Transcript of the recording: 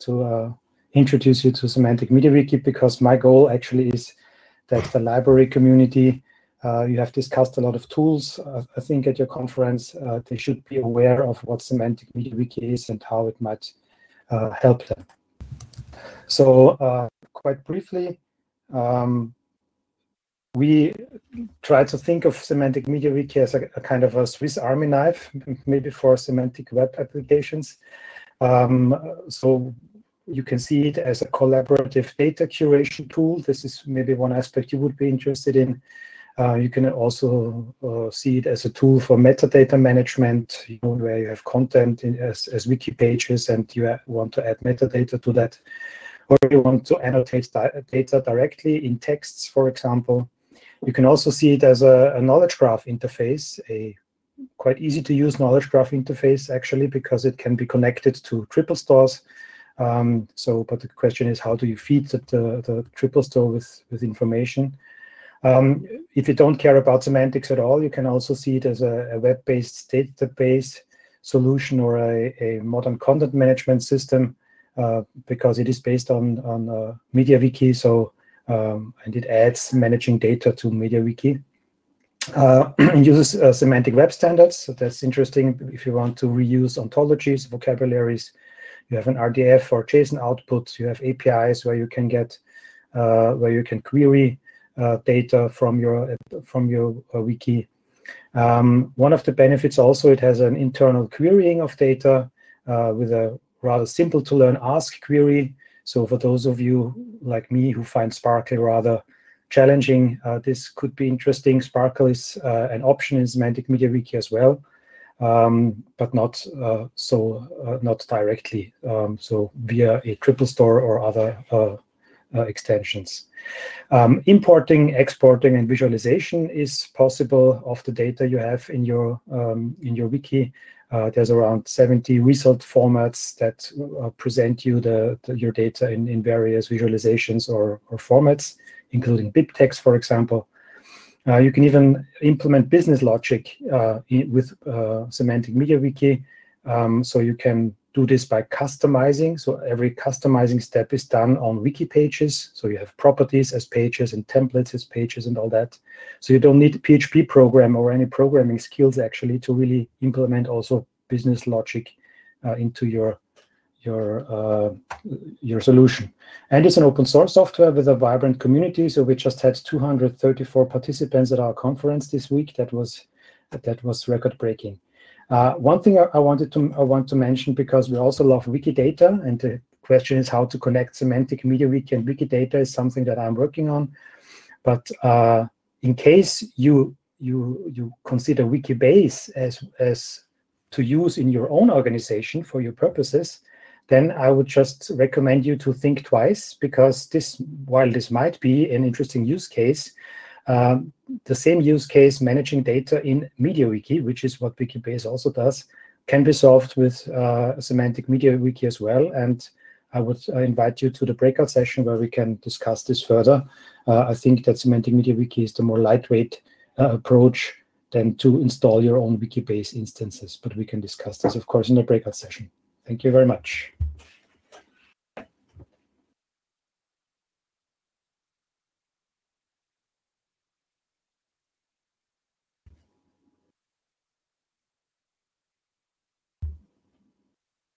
to uh, introduce you to Semantic MediaWiki because my goal actually is that the library community, uh, you have discussed a lot of tools. Uh, I think at your conference, uh, they should be aware of what Semantic MediaWiki is and how it might uh, help them. So uh, quite briefly, um, we try to think of Semantic MediaWiki as a, a, kind of a Swiss Army knife, maybe for semantic web applications. Um, so you can see it as a collaborative data curation tool. This is maybe one aspect you would be interested in. Uh, you can also uh, see it as a tool for metadata management, you know, where you have content in, as, as wiki pages and you want to add metadata to that, or you want to annotate data directly in texts, for example. You can also see it as a, a knowledge graph interface, a quite easy to use knowledge graph interface actually, because it can be connected to triple stores um, so, but the question is, how do you feed the, the, the triple store with, with information? Um, if you don't care about semantics at all, you can also see it as a, a web-based database solution or a, a, modern content management system uh, because it is based on, on uh, MediaWiki. So, um, and it adds managing data to MediaWiki. Uh, uses uh, semantic web standards. So that's interesting if you want to reuse ontologies, vocabularies, you have an RDF or JSON output. You have APIs where you can get uh, where you can query uh, data from your from your uh, wiki. Um, one of the benefits also it has an internal querying of data uh, with a rather simple to learn ask query. So for those of you like me who find SPARQL rather challenging, uh, this could be interesting. SPARQL is uh, an option in Semantic MediaWiki as well um, but not uh, so not directly. Um, so via a triple store or other uh extensions. Um, importing, exporting, and visualization is possible of the data you have in your um, in your wiki. Uh, there's around 70 result formats that uh, present you the, the, your data in, in various visualizations or, or formats, including BibTeX, for example. Uh, you can even implement business logic uh, with uh, Semantic MediaWiki. Um, so you can do this by customizing. So every customizing step is done on wiki pages. So you have properties as pages and templates as pages and all that. So you don't need a PHP program or any programming skills actually to really implement also business logic uh, into your your uh, your solution. And it's an open source software with a vibrant community. So we just had 234 participants at our conference this week. That was that was record breaking. Uh, one thing I, wanted to I want to mention because we also love Wikidata, and the question is how to connect semantic MediaWiki and Wikidata is something that I'm working on. But uh, in case you you you consider Wikibase as as to use in your own organization for your purposes, then I would just recommend you to think twice because this, while this might be an interesting use case, um, the same use case managing data in MediaWiki, which is what Wikibase also does, can be solved with uh, Semantic MediaWiki as well. And I would uh, invite you to the breakout session where we can discuss this further. Uh, I think that Semantic MediaWiki is the more lightweight uh, approach than to install your own Wikibase instances, but we can discuss this, of course, in the breakout session. Thank you very much.